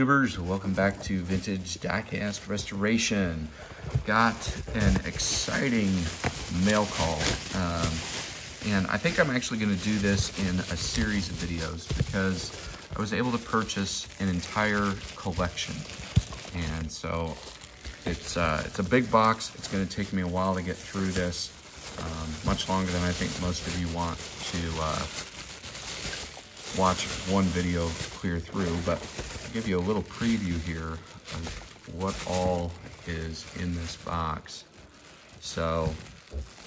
YouTubers, welcome back to Vintage Diecast Restoration. Got an exciting mail call, um, and I think I'm actually going to do this in a series of videos because I was able to purchase an entire collection, and so it's uh, it's a big box. It's going to take me a while to get through this, um, much longer than I think most of you want to. Uh, watch one video clear through, but give you a little preview here of what all is in this box. So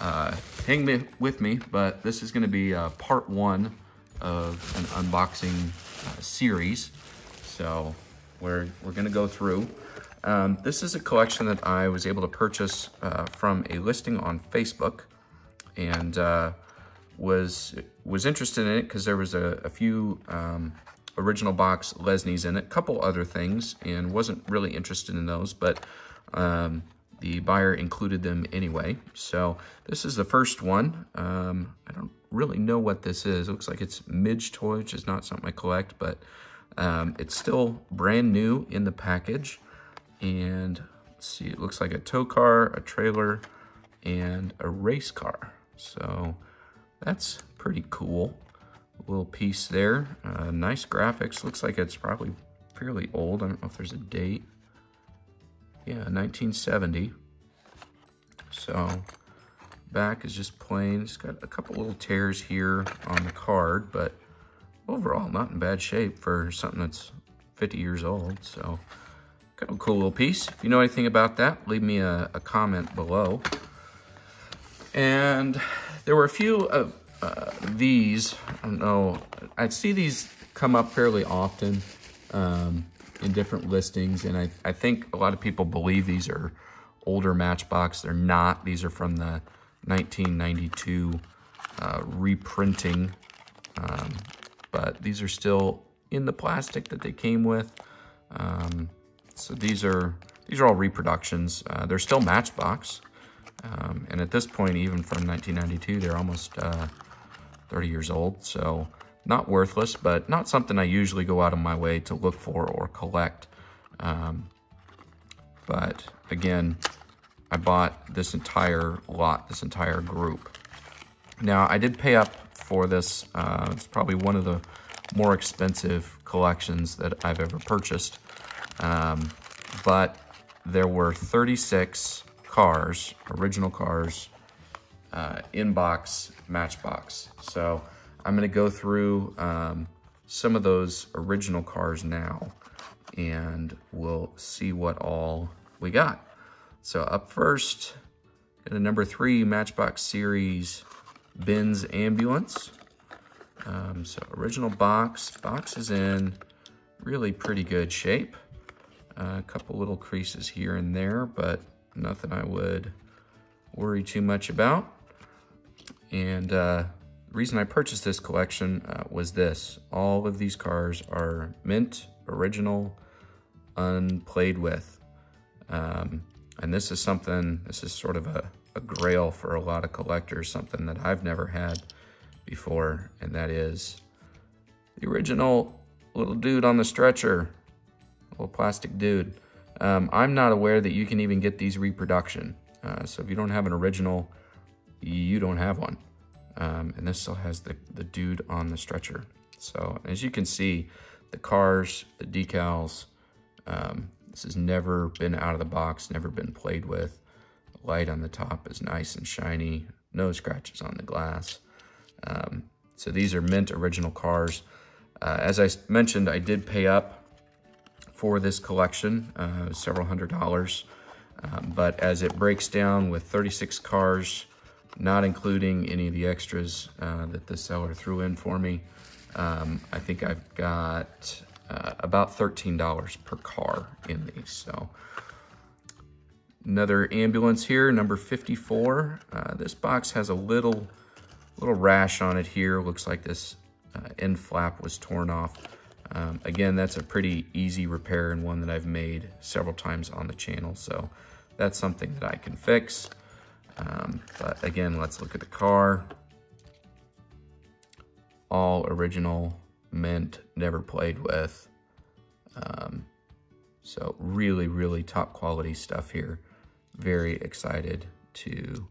uh, hang me, with me, but this is gonna be uh, part one of an unboxing uh, series. So we're, we're gonna go through. Um, this is a collection that I was able to purchase uh, from a listing on Facebook. And uh, was was interested in it because there was a, a few um, original box Lesneys in it, a couple other things, and wasn't really interested in those, but um, the buyer included them anyway. So this is the first one. Um, I don't really know what this is. It looks like it's Midgetoy, which is not something I collect, but um, it's still brand new in the package. And let's see, it looks like a tow car, a trailer, and a race car. So that's pretty cool. Little piece there. Uh, nice graphics. Looks like it's probably fairly old. I don't know if there's a date. Yeah, 1970. So back is just plain. It's got a couple little tears here on the card, but overall not in bad shape for something that's 50 years old. So kind of a cool little piece. If you know anything about that, leave me a, a comment below. And there were a few of uh, these, I don't know, I see these come up fairly often um, in different listings, and I, I think a lot of people believe these are older Matchbox. They're not. These are from the 1992 uh, reprinting, um, but these are still in the plastic that they came with. Um, so these are these are all reproductions. Uh, they're still Matchbox. Um, and at this point, even from 1992, they're almost uh, 30 years old. So not worthless, but not something I usually go out of my way to look for or collect. Um, but again, I bought this entire lot, this entire group. Now, I did pay up for this. Uh, it's probably one of the more expensive collections that I've ever purchased. Um, but there were 36 cars, original cars, uh, inbox matchbox. So I'm to go through um, some of those original cars now and we'll see what all we got. So up first, got a number three Matchbox Series Benz Ambulance. Um, so original box, box is in really pretty good shape. Uh, a couple little creases here and there, but Nothing I would worry too much about. And uh, the reason I purchased this collection uh, was this. All of these cars are mint, original, unplayed with. Um, and this is something, this is sort of a, a grail for a lot of collectors, something that I've never had before, and that is the original little dude on the stretcher, little plastic dude. Um, I'm not aware that you can even get these reproduction. Uh, so if you don't have an original, you don't have one. Um, and this still has the, the dude on the stretcher. So as you can see, the cars, the decals, um, this has never been out of the box, never been played with. The light on the top is nice and shiny, no scratches on the glass. Um, so these are mint original cars. Uh, as I mentioned, I did pay up for this collection, uh, several hundred dollars. Um, but as it breaks down with 36 cars, not including any of the extras uh, that the seller threw in for me, um, I think I've got uh, about $13 per car in these. So another ambulance here, number 54. Uh, this box has a little, little rash on it here. Looks like this uh, end flap was torn off. Um, again, that's a pretty easy repair and one that I've made several times on the channel. So that's something that I can fix. Um, but again, let's look at the car. All original, mint, never played with. Um, So really, really top quality stuff here. Very excited to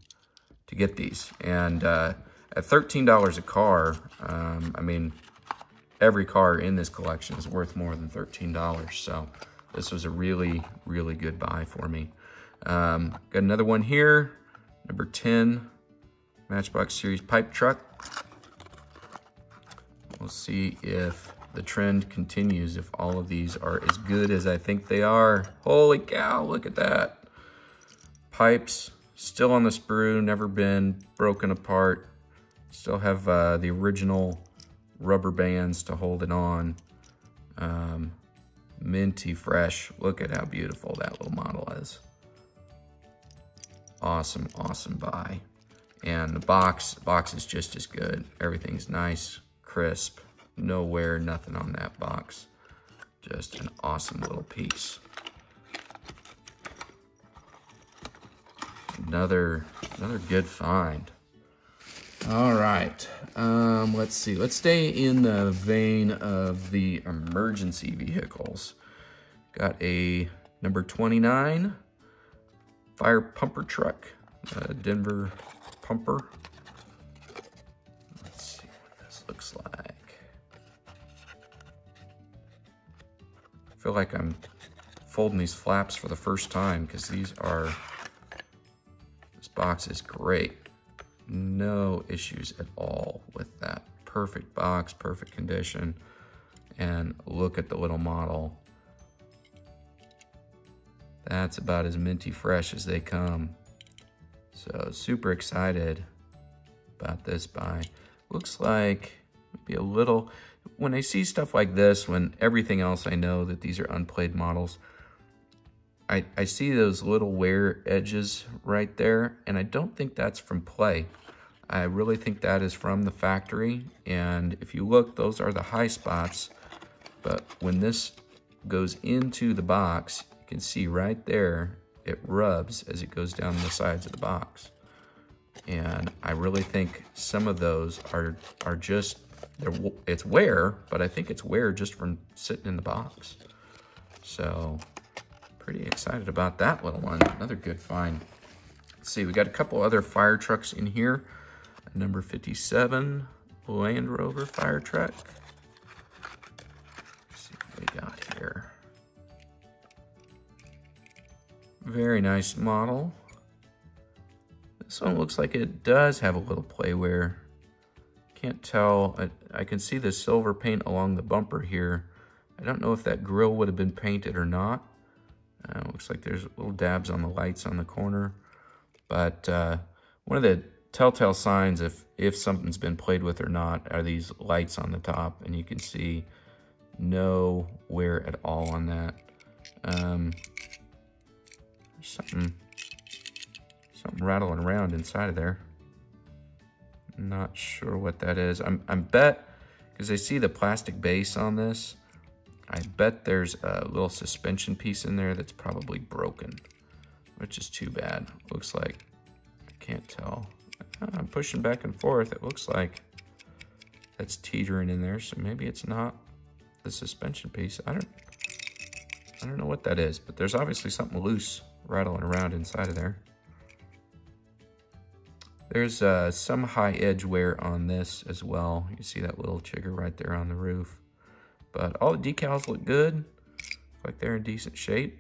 to get these. And uh, at $13 a car, um, I mean, every car in this collection is worth more than $13. So this was a really, really good buy for me. Um, got another one here, number 10, Matchbox Series pipe truck. We'll see if the trend continues, if all of these are as good as I think they are. Holy cow, look at that. Pipes, still on the sprue, never been broken apart. Still have uh, the original rubber bands to hold it on. Um, minty fresh. Look at how beautiful that little model is. Awesome, awesome buy. And the box, box is just as good. Everything's nice, crisp, no wear, nothing on that box. Just an awesome little piece. Another, another good find. All right, um, let's see. Let's stay in the vein of the emergency vehicles. Got a number 29 fire pumper truck, uh, Denver pumper. Let's see what this looks like. I feel like I'm folding these flaps for the first time because these are, this box is great. No issues at all with that. Perfect box, perfect condition. And look at the little model. That's about as minty fresh as they come. So super excited about this buy. Looks like maybe a little, when I see stuff like this, when everything else I know that these are unplayed models, I, I see those little wear edges right there, and I don't think that's from play. I really think that is from the factory, and if you look, those are the high spots, but when this goes into the box, can see right there, it rubs as it goes down the sides of the box. And I really think some of those are, are just, it's wear, but I think it's wear just from sitting in the box. So pretty excited about that little one. Another good find. Let's see, we got a couple other fire trucks in here. Number 57, Land Rover fire truck. Very nice model. This one looks like it does have a little play wear. Can't tell. I, I can see the silver paint along the bumper here. I don't know if that grill would have been painted or not. Uh, looks like there's little dabs on the lights on the corner. But uh, one of the telltale signs if, if something's been played with or not are these lights on the top. And you can see no wear at all on that. Um, something, mm. something rattling around inside of there. Not sure what that is. I'm, I'm bet, because I see the plastic base on this, I bet there's a little suspension piece in there that's probably broken, which is too bad. Looks like, I can't tell. Ah, I'm pushing back and forth. It looks like that's teetering in there, so maybe it's not the suspension piece. I don't, I don't know what that is, but there's obviously something loose rattling around inside of there. There's uh, some high edge wear on this as well. You see that little chigger right there on the roof. But all the decals look good. Look like they're in decent shape.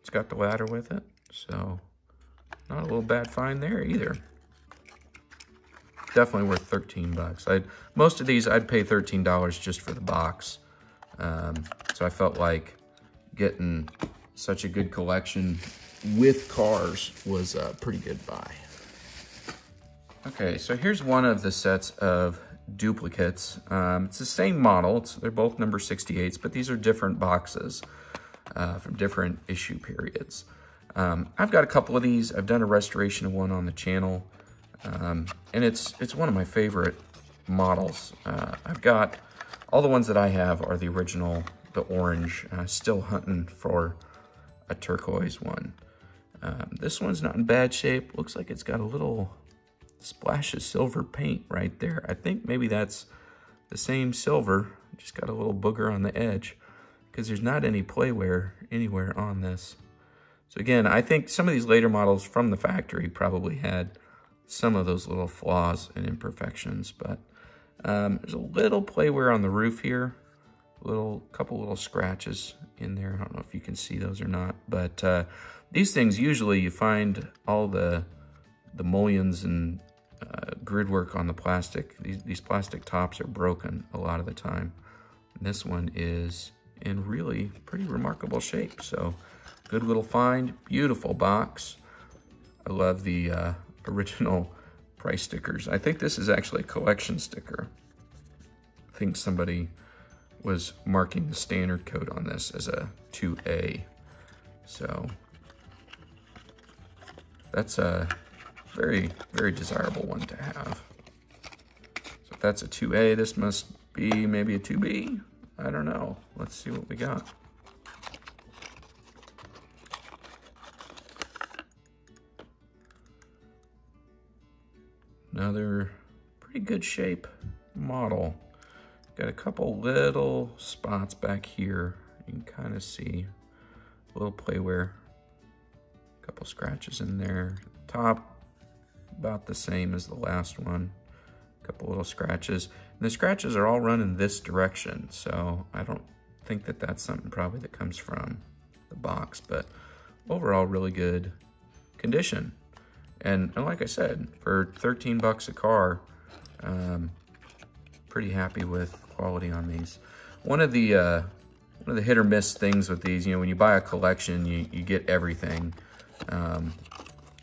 It's got the ladder with it, so not a little bad find there either. Definitely worth 13 bucks. I'd, most of these I'd pay $13 just for the box. Um, so I felt like getting such a good collection with cars was a pretty good buy. Okay, so here's one of the sets of duplicates. Um, it's the same model. It's, they're both number 68s, but these are different boxes uh, from different issue periods. Um, I've got a couple of these. I've done a restoration of one on the channel, um, and it's it's one of my favorite models. Uh, I've got all the ones that I have are the original, the orange. Uh, still hunting for a turquoise one. Um, this one's not in bad shape. Looks like it's got a little splash of silver paint right there. I think maybe that's the same silver, just got a little booger on the edge. because there's not any playware anywhere on this. So again, I think some of these later models from the factory probably had some of those little flaws and imperfections, but um, there's a little playware on the roof here, little couple little scratches in there. I don't know if you can see those or not, but uh, these things usually you find all the the mullions and uh, grid work on the plastic. These, these plastic tops are broken a lot of the time. This one is in really pretty remarkable shape. So good little find, beautiful box. I love the uh, original price stickers. I think this is actually a collection sticker. I think somebody was marking the standard code on this as a 2A. So that's a very, very desirable one to have. So if that's a 2A, this must be maybe a 2B. I don't know. Let's see what we got. Another pretty good shape model. Got a couple little spots back here. You can kind of see a little playware. A couple scratches in there. Top about the same as the last one. A couple little scratches. And the scratches are all run in this direction, so I don't think that that's something probably that comes from the box, but overall really good condition. And, and like I said, for 13 bucks a car, um, pretty happy with quality on these. One of the uh, one of the hit or miss things with these, you know, when you buy a collection, you, you get everything. Um,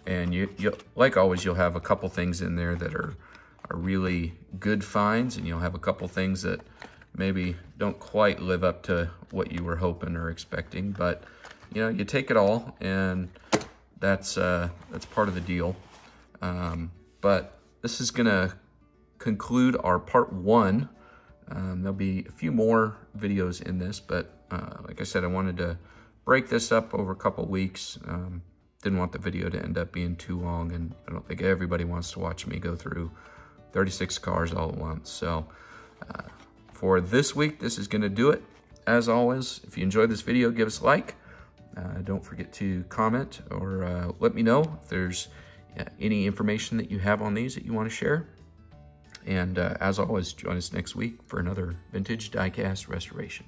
and you, you, like always, you'll have a couple things in there that are, are really good finds, and you'll have a couple things that maybe don't quite live up to what you were hoping or expecting. But, you know, you take it all, and that's, uh, that's part of the deal. Um, but this is going to conclude our part one. Um, there'll be a few more videos in this, but uh, like I said, I wanted to break this up over a couple weeks. Um, didn't want the video to end up being too long, and I don't think everybody wants to watch me go through 36 cars all at once. So uh, for this week, this is going to do it. As always, if you enjoyed this video, give us a like. Uh, don't forget to comment or uh, let me know if there's uh, any information that you have on these that you want to share. And uh, as always, join us next week for another vintage diecast restoration.